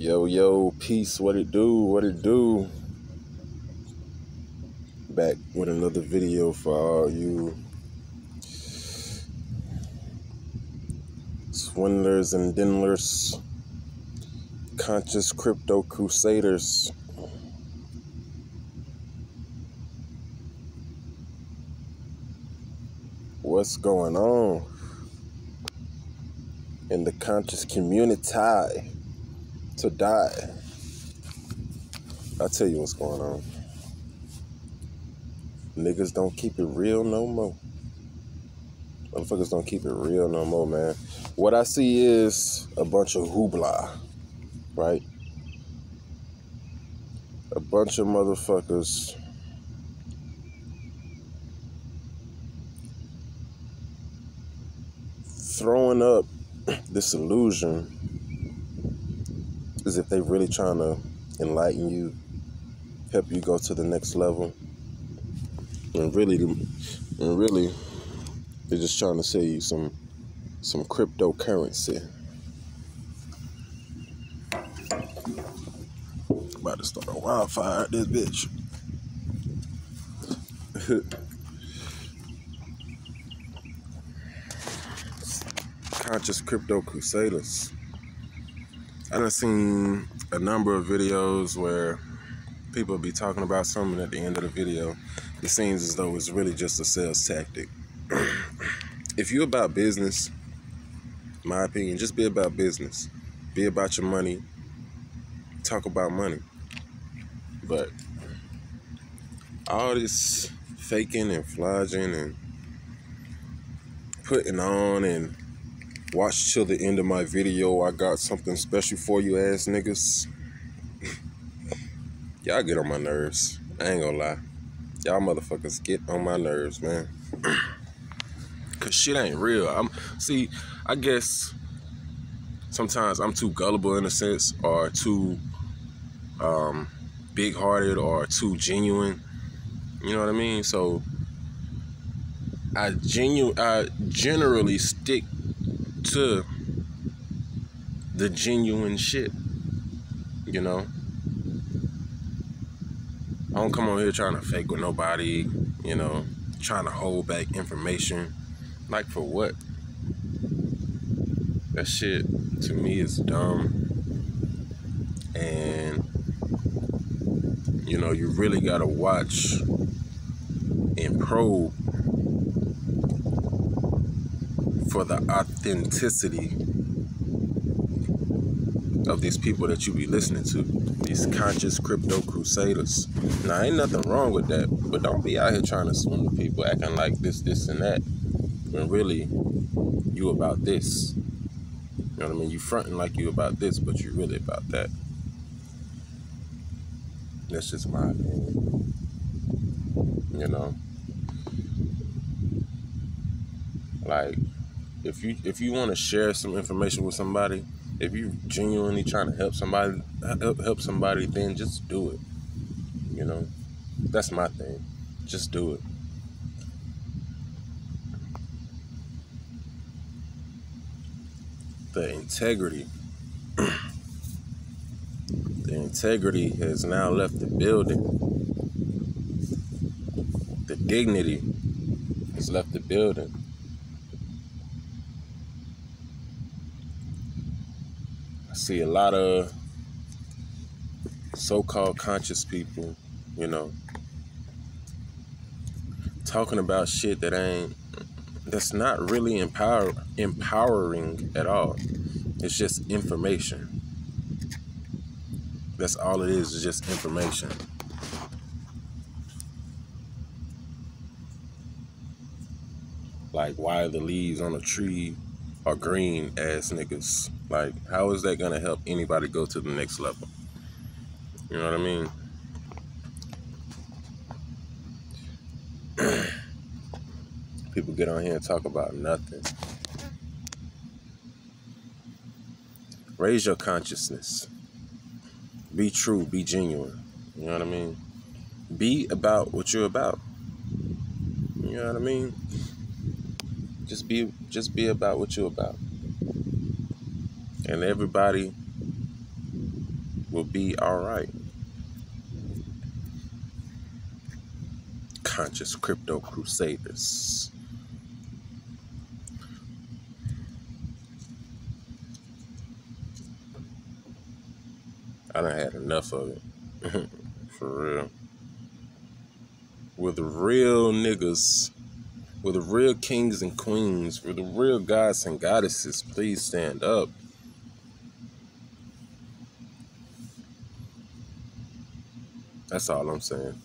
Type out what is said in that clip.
Yo, yo, peace, what it do, what it do. Back with another video for all you swindlers and dindlers, conscious crypto crusaders. What's going on in the conscious community? To die. I'll tell you what's going on. Niggas don't keep it real no more. Motherfuckers don't keep it real no more, man. What I see is a bunch of hoopla, right? A bunch of motherfuckers throwing up this illusion as if they're really trying to enlighten you, help you go to the next level. And really, and really, they're just trying to sell you some some cryptocurrency. About to start a wildfire this bitch. Conscious crypto crusaders. I done seen a number of videos where people be talking about something at the end of the video. It seems as though it's really just a sales tactic. if you're about business, my opinion, just be about business. Be about your money. Talk about money. But all this faking and flogging and putting on and Watch till the end of my video. I got something special for you ass niggas. Y'all get on my nerves. I ain't gonna lie. Y'all motherfuckers get on my nerves, man. Cause shit ain't real. I'm see, I guess sometimes I'm too gullible in a sense or too um big hearted or too genuine. You know what I mean? So I genu I generally stick to the genuine shit. You know? I don't come on here trying to fake with nobody, you know, trying to hold back information. Like for what? That shit to me is dumb. And you know, you really gotta watch and probe for the authenticity of these people that you be listening to, these conscious crypto crusaders. Now, ain't nothing wrong with that, but don't be out here trying to swindle people, acting like this, this, and that, when really you about this. You know what I mean? You fronting like you about this, but you really about that. That's just my opinion. You know? Like, if you if you want to share some information with somebody, if you genuinely trying to help somebody help help somebody, then just do it. You know, that's my thing. Just do it. The integrity. the integrity has now left the building. The dignity has left the building. See a lot of so-called conscious people, you know, talking about shit that ain't that's not really empower empowering at all. It's just information. That's all it is, is just information. Like why the leaves on a tree are green ass niggas. Like, how is that gonna help anybody go to the next level? You know what I mean? People get on here and talk about nothing. Raise your consciousness. Be true, be genuine. You know what I mean? Be about what you're about. You know what I mean? Just be just be about what you're about. And everybody will be all right. Conscious crypto crusaders. I done had enough of it. For real. With real niggas, with the real kings and queens, with the real gods and goddesses, please stand up. That's all I'm saying.